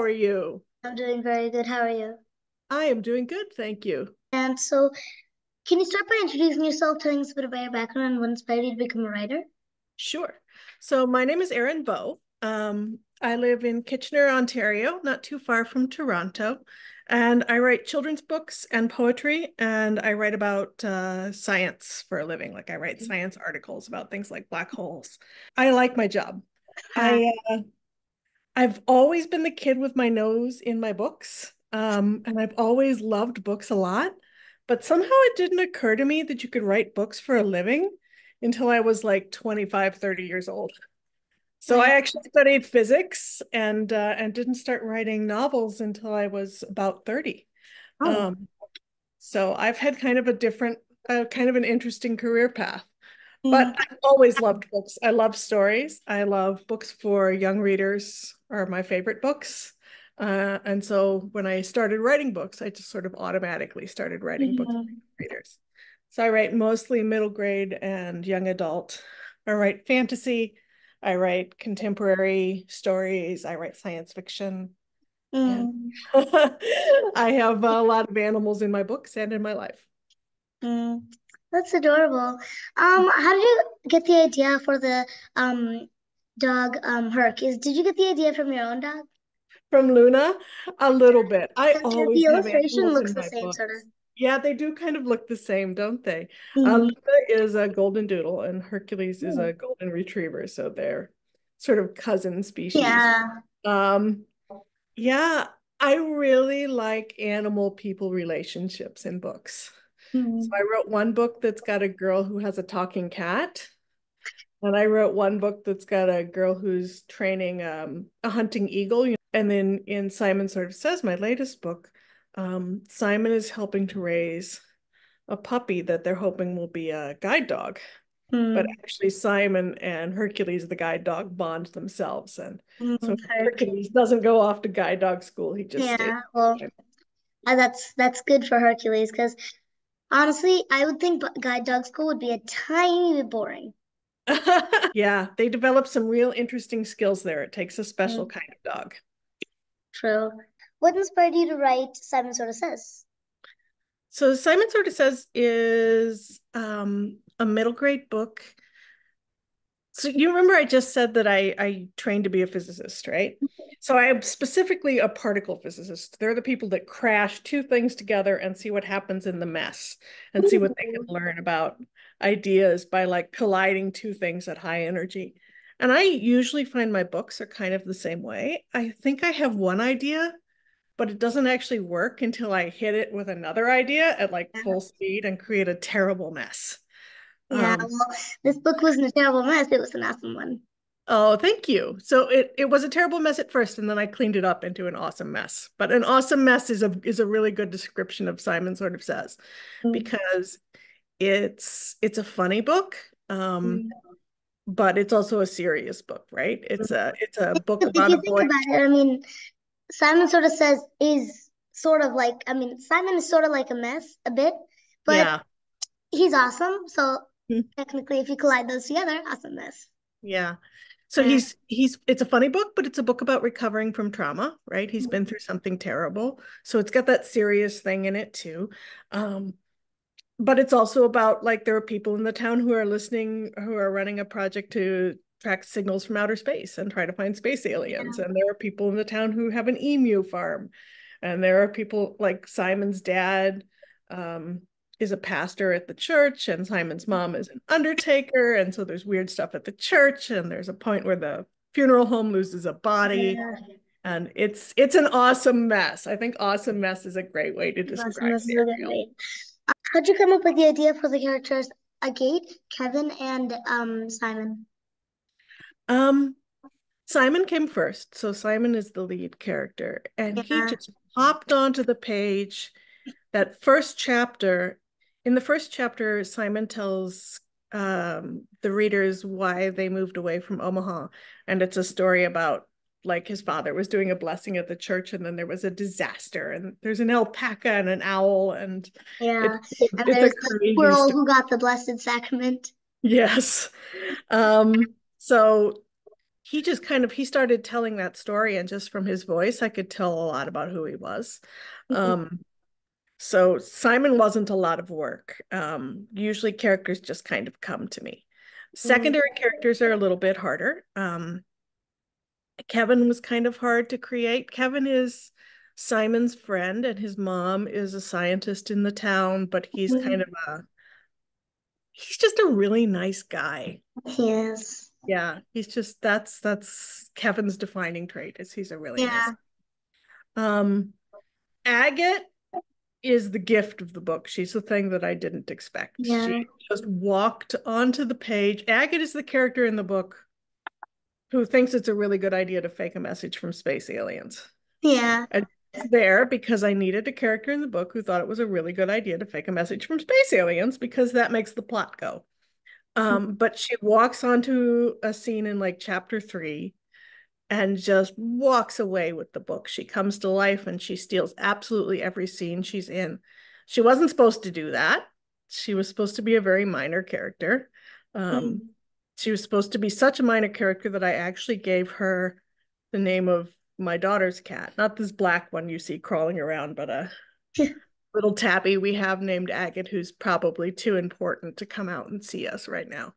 How are you? I'm doing very good. How are you? I am doing good, thank you. And so, can you start by introducing yourself, telling us a bit about your background and what inspired you to become a writer? Sure. So, my name is Erin Bow. Um, I live in Kitchener, Ontario, not too far from Toronto. And I write children's books and poetry, and I write about uh, science for a living. Like I write mm-hmm. science articles about things like black holes. I like my job. I uh, I've always been the kid with my nose in my books, um, and I've always loved books a lot. But somehow it didn't occur to me that you could write books for a living until I was like 25, 30 years old. So I actually studied physics and uh, and didn't start writing novels until I was about 30. Oh. Um, so I've had kind of a different, uh, kind of an interesting career path. But mm. I've always loved books. I love stories. I love books for young readers are my favorite books. Uh, and so when I started writing books, I just sort of automatically started writing books for readers. So I write mostly middle grade and young adult. I write fantasy, I write contemporary stories. I write science fiction. Mm. I have a lot of animals in my books and in my life. Mm. That's adorable. Um, how did you get the idea for the um dog um Herc? Is did you get the idea from your own dog? From Luna, a little bit. I always the illustration looks the same, books. sort of. Yeah, they do kind of look the same, don't they? Mm-hmm. Uh, Luna is a golden doodle and Hercules is a golden retriever, so they're sort of cousin species. Yeah. Um, yeah, I really like animal people relationships in books. Mm-hmm. So I wrote one book that's got a girl who has a talking cat. And I wrote one book that's got a girl who's training um, a hunting eagle. And then in Simon Sort of Says, my latest book, um, Simon is helping to raise a puppy that they're hoping will be a guide dog. Mm. But actually, Simon and Hercules, the guide dog, bond themselves, and mm, so Hercules doesn't go off to guide dog school. He just yeah. Well, uh, that's that's good for Hercules because honestly, I would think guide dog school would be a tiny bit boring. yeah, they develop some real interesting skills there. It takes a special mm. kind of dog. True. What inspired you to write Simon Sort of Says? So Simon Sort of Says is um, a middle grade book. So you remember I just said that I I trained to be a physicist, right? Mm-hmm. So I am specifically a particle physicist. They're the people that crash two things together and see what happens in the mess and see what they can mm-hmm. learn about ideas by like colliding two things at high energy. And I usually find my books are kind of the same way. I think I have one idea but it doesn't actually work until I hit it with another idea at like full speed and create a terrible mess. Yeah, um, well, this book wasn't a terrible mess, it was an awesome one. Oh, thank you. So it, it was a terrible mess at first, and then I cleaned it up into an awesome mess. But an awesome mess is a is a really good description of Simon sort of says, mm-hmm. because it's it's a funny book. Um, mm-hmm but it's also a serious book, right? It's a it's a book about a boy. About it, I mean, Simon sort of says is sort of like I mean Simon is sort of like a mess a bit, but yeah. he's awesome. So. technically, if you collide those together, awesome mess. Yeah. So yeah. he's he's it's a funny book, but it's a book about recovering from trauma, right? He's mm-hmm. been through something terrible, so it's got that serious thing in it too. Um, but it's also about like there are people in the town who are listening, who are running a project to track signals from outer space and try to find space aliens. Yeah. And there are people in the town who have an emu farm. And there are people like Simon's dad um, is a pastor at the church, and Simon's mom is an undertaker. And so there's weird stuff at the church. And there's a point where the funeral home loses a body. Yeah. And it's it's an awesome mess. I think awesome mess is a great way to describe awesome it. How'd you come up with the idea for the characters Agate, Kevin, and um, Simon? Um, Simon came first. So Simon is the lead character. And yeah. he just popped onto the page. That first chapter, in the first chapter, Simon tells um, the readers why they moved away from Omaha. And it's a story about like his father was doing a blessing at the church and then there was a disaster and there's an alpaca and an owl and yeah it's, and it's there's the squirrel who got the blessed sacrament yes um so he just kind of he started telling that story and just from his voice i could tell a lot about who he was mm-hmm. um so simon wasn't a lot of work um usually characters just kind of come to me secondary mm-hmm. characters are a little bit harder um kevin was kind of hard to create kevin is simon's friend and his mom is a scientist in the town but he's mm-hmm. kind of a he's just a really nice guy He is. yeah he's just that's that's kevin's defining trait is he's a really yeah. nice um agate is the gift of the book. She's the thing that i didn't expect. Yeah. she just walked onto the page. Agate is the character in the book who thinks it's a really good idea to fake a message from space aliens. Yeah. And there because i needed a character in the book who thought it was a really good idea to fake a message from space aliens because that makes the plot go. Um, but she walks onto a scene in like chapter three and just walks away with the book. She comes to life and she steals absolutely every scene she's in. She wasn't supposed to do that. She was supposed to be a very minor character. Um, mm. She was supposed to be such a minor character that I actually gave her the name of my daughter's cat, not this black one you see crawling around, but a little tabby we have named Agate, who's probably too important to come out and see us right now.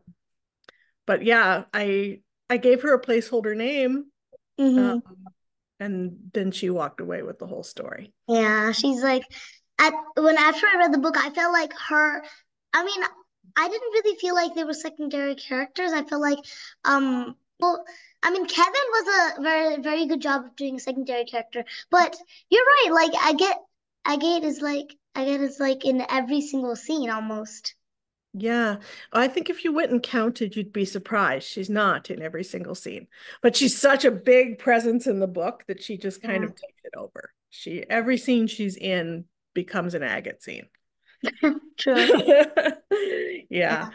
but yeah, I I gave her a placeholder name, mm-hmm. um, and then she walked away with the whole story. Yeah, she's like, at when after I read the book, I felt like her. I mean, I didn't really feel like they were secondary characters. I felt like, um, well, I mean, Kevin was a very, very good job of doing a secondary character. But you're right. Like, Agate I get is like Agate is like in every single scene almost. Yeah, I think if you went and counted, you'd be surprised. She's not in every single scene, but she's such a big presence in the book that she just kind yeah. of takes it over. She every scene she's in becomes an agate scene. True. yeah. yeah.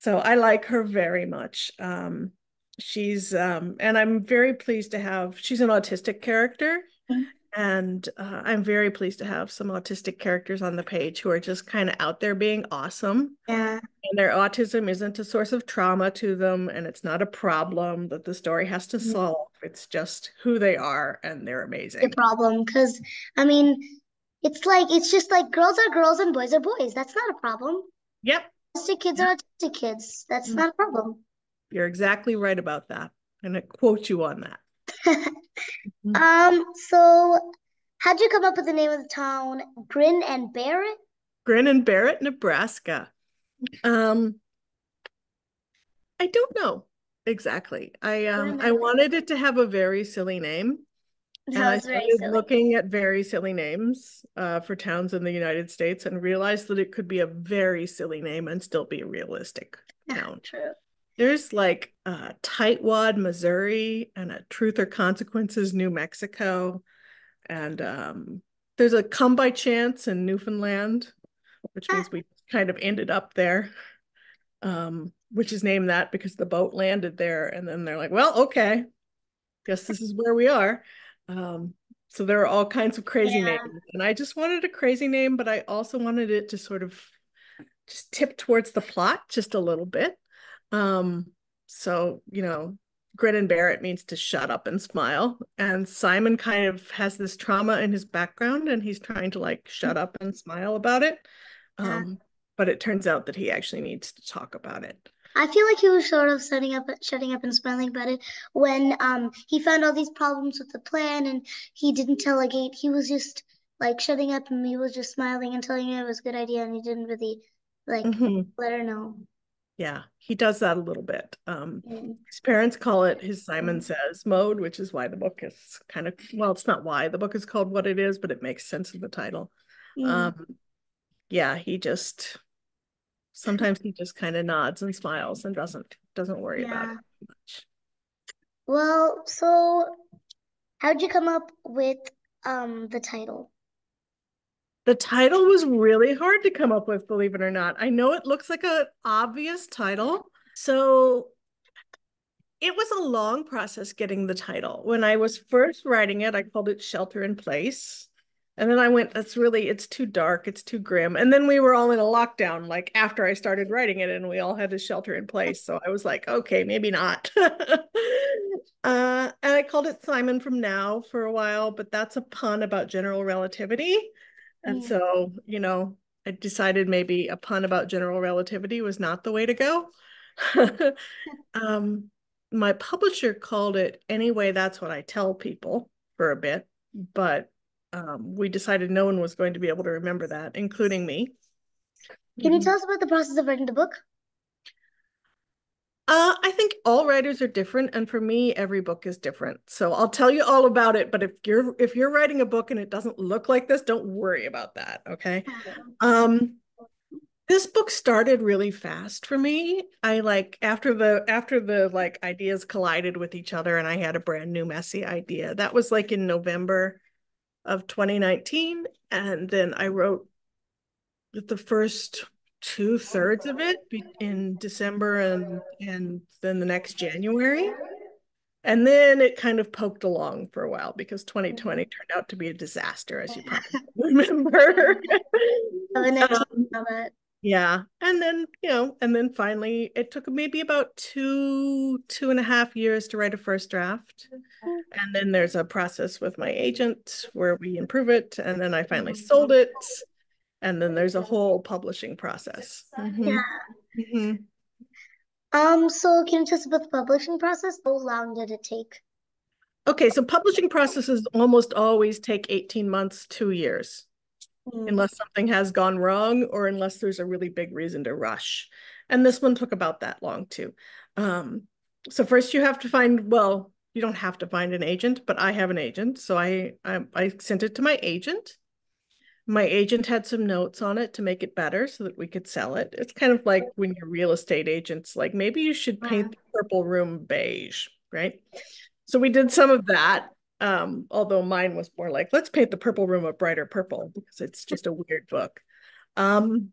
So I like her very much. Um, she's um, and I'm very pleased to have. She's an autistic character, mm-hmm and uh, i'm very pleased to have some autistic characters on the page who are just kind of out there being awesome. Yeah. And their autism isn't a source of trauma to them and it's not a problem that the story has to mm-hmm. solve. It's just who they are and they're amazing. the problem because i mean it's like it's just like girls are girls and boys are boys. That's not a problem. Yep. Autistic kids are autistic kids. That's mm-hmm. not a problem. You're exactly right about that and i quote you on that. um, so how'd you come up with the name of the town? Grin and Bear It? Grin and Bear It, Nebraska. Um, I don't know exactly. I um I wanted it to have a very silly name. That and I started looking at very silly names uh, for towns in the United States and realized that it could be a very silly name and still be a realistic town. True. There's like uh, Tightwad, Missouri, and a Truth or Consequences, New Mexico, and um, there's a Come by Chance in Newfoundland, which means we kind of ended up there, um, which is named that because the boat landed there, and then they're like, well, okay, guess this is where we are. Um, so there are all kinds of crazy yeah. names, and I just wanted a crazy name, but I also wanted it to sort of just tip towards the plot just a little bit. Um, so, you know, grin and bear it means to shut up and smile. And Simon kind of has this trauma in his background and he's trying to like shut up and smile about it. Um, but it turns out that he actually needs to talk about it. I feel like he was sort of setting up, shutting up and smiling about it when um he found all these problems with the plan and he didn't tell Agate. He was just like shutting up and he was just smiling and telling her it was a good idea and he didn't really like mm-hmm. let her know. Yeah, he does that a little bit. Um, mm. His parents call it his Simon Says mode, which is why the book is kind of well, it's not why the book is called what it is, but it makes sense of the title. Mm. Um, yeah, he just sometimes he just kind of nods and smiles and doesn't doesn't worry yeah. about it much. Well, so how'd you come up with um the title? The title was really hard to come up with, believe it or not. I know it looks like an obvious title. So it was a long process getting the title. When I was first writing it, I called it Shelter in Place. And then I went, that's really, it's too dark, it's too grim. And then we were all in a lockdown, like after I started writing it, and we all had to shelter in place. So I was like, okay, maybe not. uh, and I called it Simon from Now for a while, but that's a pun about general relativity. And yeah. so, you know, I decided maybe a pun about general relativity was not the way to go. um, my publisher called it anyway, that's what I tell people for a bit, but um, we decided no one was going to be able to remember that, including me. Can you mm-hmm. tell us about the process of writing the book? Uh, I think all writers are different, and for me, every book is different. So I'll tell you all about it. But if you're if you're writing a book and it doesn't look like this, don't worry about that. Okay. Um, this book started really fast for me. I like after the after the like ideas collided with each other, and I had a brand new messy idea. That was like in November of 2019. And then I wrote the first two thirds of it in December and, and then the next January. And then it kind of poked along for a while because 2020 turned out to be a disaster, as you probably remember. um, yeah. And then, you know, and then finally it took maybe about two, two and a half years to write a first draft. And then there's a process with my agent where we improve it. And then I finally sold it. And then there's a whole publishing process. Mm-hmm. Yeah. Mm-hmm. Um, so can you tell us about the publishing process? How long did it take? Okay, so publishing processes almost always take 18 months, two years mm. unless something has gone wrong or unless there's a really big reason to rush. And this one took about that long too. Um, so first you have to find, well, you don't have to find an agent, but I have an agent. So I, I, I sent it to my agent. My agent had some notes on it to make it better so that we could sell it. It's kind of like when your real estate agents like maybe you should paint the purple room beige, right? So we did some of that um, although mine was more like, let's paint the purple room a brighter purple because it's just a weird book. Um,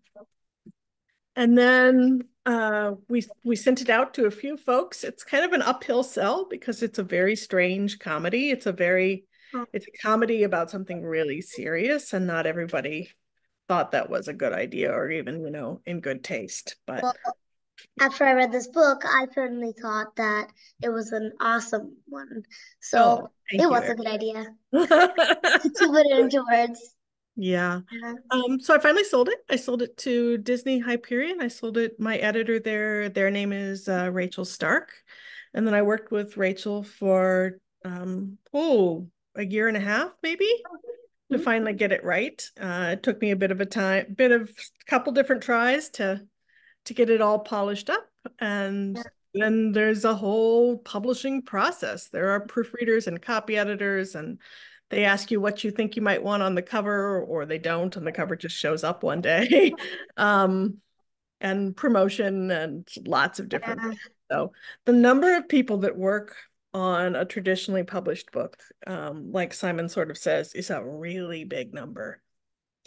and then uh, we we sent it out to a few folks. It's kind of an uphill sell because it's a very strange comedy. It's a very it's a comedy about something really serious, and not everybody thought that was a good idea or even you know in good taste. But well, after I read this book, I certainly thought that it was an awesome one. So oh, it you. was a good idea to put it into words. Yeah. yeah. Um, so I finally sold it. I sold it to Disney Hyperion. I sold it. My editor there, their name is uh, Rachel Stark. And then I worked with Rachel for um, oh, a year and a half, maybe, to mm-hmm. finally get it right. Uh, it took me a bit of a time, bit of a couple different tries to to get it all polished up. And then there's a whole publishing process. There are proofreaders and copy editors, and they ask you what you think you might want on the cover, or they don't, and the cover just shows up one day. um, and promotion and lots of different yeah. So the number of people that work on a traditionally published book, um, like Simon sort of says, is a really big number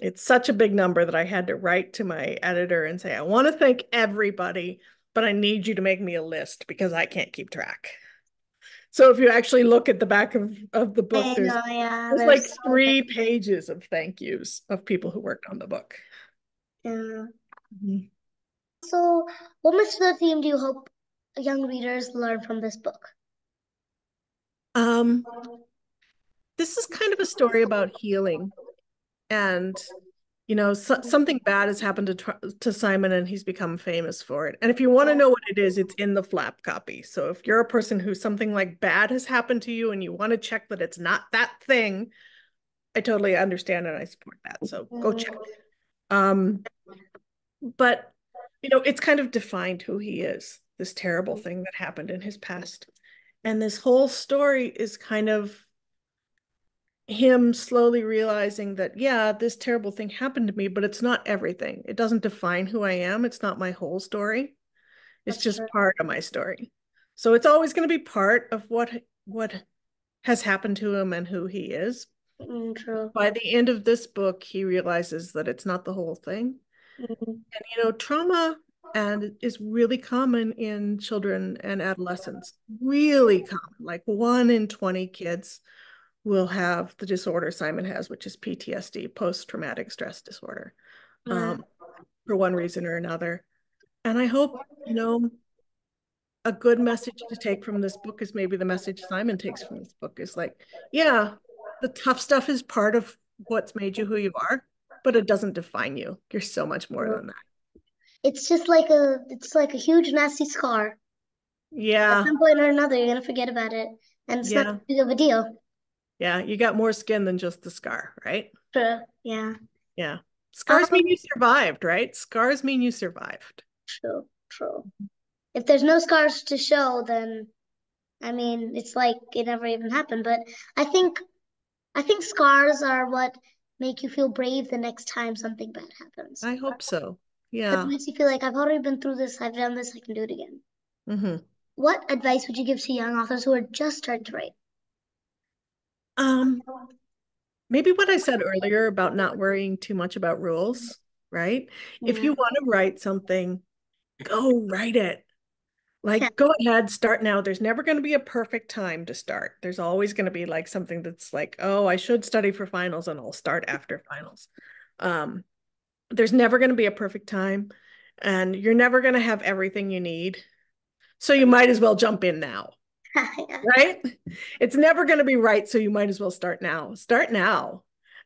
it's such a big number that I had to write to my editor and say, I want to thank everybody, but I need you to make me a list because I can't keep track. So if you actually look at the back of, of the book, there's, know, yeah, there's, there's, like so three pages of thank yous of people who worked on the book. Yeah. Mm-hmm. So what message theme do you hope young readers learn from this book? Um, this is kind of a story about healing and you know so, something bad has happened to to Simon and he's become famous for it. And if you want to know what it is, it's in the flap copy. So if you're a person who something like bad has happened to you and you want to check that it's not that thing, I totally understand and I support that. So go check. Um but you know, it's kind of defined who he is, this terrible thing that happened in his past. And this whole story is kind of him slowly realizing that yeah this terrible thing happened to me but it's not everything it doesn't define who i am it's not my whole story it's That's just true. part of my story so it's always going to be part of what what has happened to him and who he is mm, true. by the end of this book he realizes that it's not the whole thing mm-hmm. and you know trauma and it's really common in children and adolescents really mm-hmm. common like one in 20 kids will have the disorder Simon has, which is PTSD, post traumatic stress disorder, mm. um, for one reason or another. And I hope, you know, a good message to take from this book is maybe the message Simon takes from this book is like, yeah, the tough stuff is part of what's made you who you are, but it doesn't define you. You're so much more mm. than that. It's just like a it's like a huge nasty scar. Yeah. At some point or another, you're gonna forget about it. And it's yeah. not big of a deal. Yeah, you got more skin than just the scar, right? True. Yeah. Yeah. Scars um, mean you survived, right? Scars mean you survived. True, true. If there's no scars to show, then I mean, it's like it never even happened. But I think I think scars are what make you feel brave the next time something bad happens. I hope so. Yeah. It makes you feel like I've already been through this, I've done this, I can do it again. Mm-hmm. What advice would you give to young authors who are just starting to write? Um, maybe what I said earlier about not worrying too much about rules, right? Yeah. If you want to write something, go write it. Like, yeah. go ahead, start now. There's never going to be a perfect time to start. There's always going to be like something that's like, oh, I should study for finals and I'll start after finals. Um, there's never going to be a perfect time and you're never going to have everything you need. So you might as well jump in now. right? It's never going to be right. So you might as well start now. Start now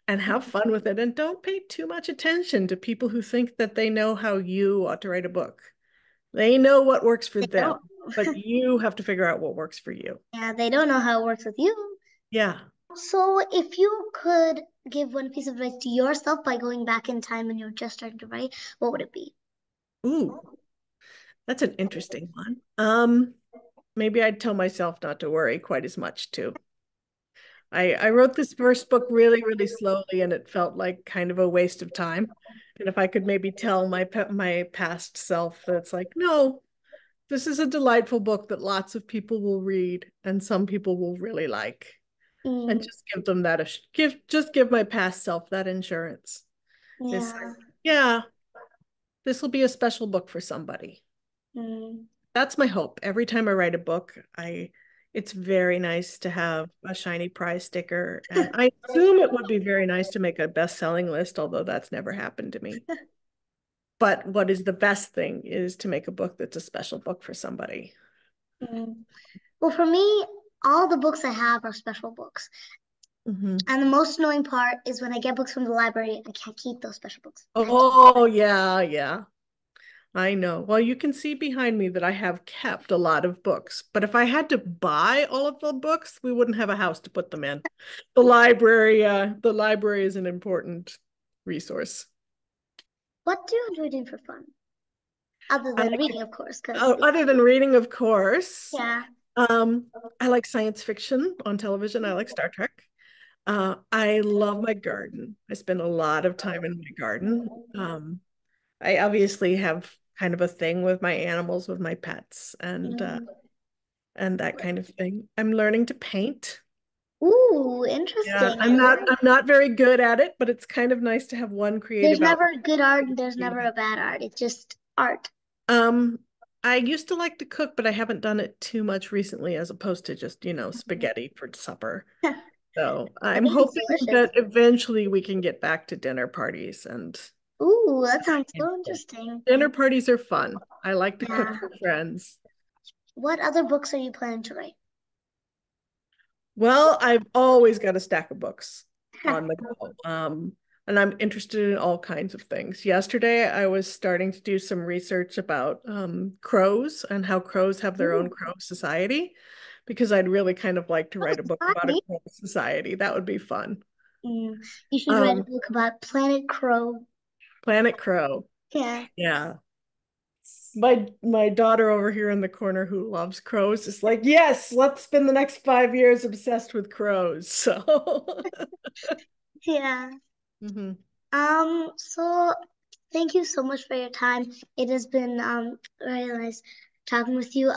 and have fun with it. And don't pay too much attention to people who think that they know how you ought to write a book. They know what works for they them, but you have to figure out what works for you. Yeah, they don't know how it works with you. Yeah. So if you could give one piece of advice to yourself by going back in time when you're just starting to write, what would it be? Ooh, that's an interesting one. Um, maybe I'd tell myself not to worry quite as much too. I, I wrote this first book really, really slowly, and it felt like kind of a waste of time. And if I could maybe tell my my past self that's like, no, this is a delightful book that lots of people will read and some people will really like, mm. and just give them that give just give my past self that insurance. Yeah, yeah, this will be a special book for somebody. Mm. That's my hope. Every time I write a book, I it's very nice to have a shiny prize sticker. And I assume it would be very nice to make a best selling list, although that's never happened to me. but what is the best thing is to make a book that's a special book for somebody. Mm. Well, for me, all the books I have are special books. Mm-hmm. And the most annoying part is when I get books from the library, I can't keep those special books. Oh, yeah, yeah. I know. Well, you can see behind me that I have kept a lot of books, but if I had to buy all of the books, we wouldn't have a house to put them in. The library, uh, the library is an important resource. What do you enjoy doing for fun? Other than I, reading, of course. Oh, other than reading, of course. Yeah. Um, I like science fiction on television. I like Star Trek. Uh, I love my garden. I spend a lot of time in my garden. Um, I obviously have kind of a thing with my animals, with my pets, and uh, and that kind of thing. I'm learning to paint. Ooh, interesting. Yeah, I'm not I'm not very good at it, but it's kind of nice to have one creative. There's never good art there's never a bad art. It's just art. Um I used to like to cook, but I haven't done it too much recently as opposed to just, you know, mm-hmm. spaghetti for supper. so I'm hoping that eventually we can get back to dinner parties and Ooh, that sounds so interesting. Dinner parties are fun. I like to yeah. cook for friends. What other books are you planning to write? Well, I've always got a stack of books on the go. Um, and I'm interested in all kinds of things. Yesterday, I was starting to do some research about um, crows and how crows have their Ooh. own crow society, because I'd really kind of like to write a book about a crow society. That would be fun. You should um, write a um, book about Planet Crow. Planet Crow. Yeah. Yeah. My my daughter over here in the corner who loves crows is like, yes, let's spend the next five years obsessed with crows. So yeah. Mm-hmm. Um. So thank you so much for your time. It has been um very nice talking with you.